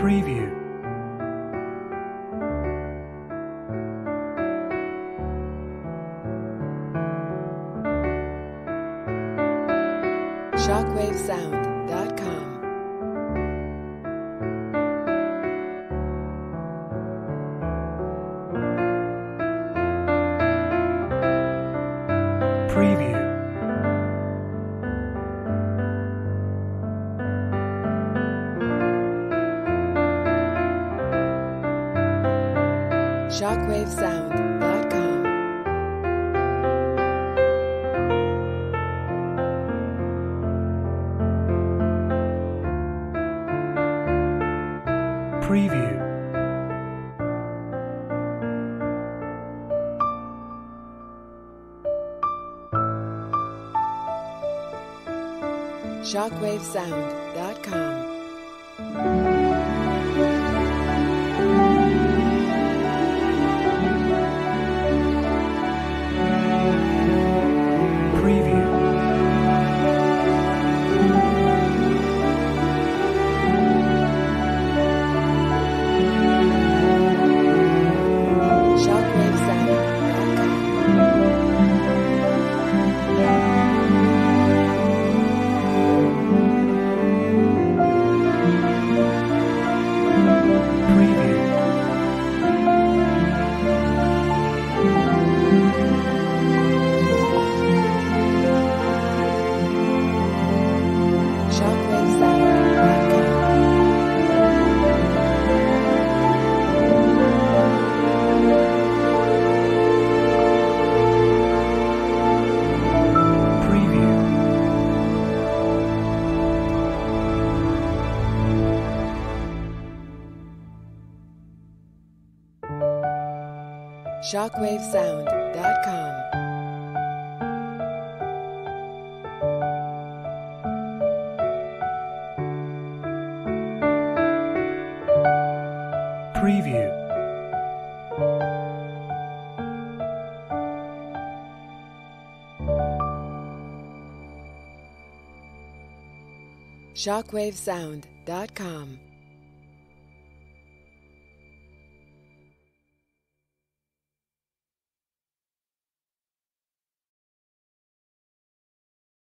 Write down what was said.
Preview. ShockwaveSound.com. Preview. ShockwaveSound.com. Preview. ShockwaveSound.com. ShockwaveSound.com. Preview. ShockwaveSound.com.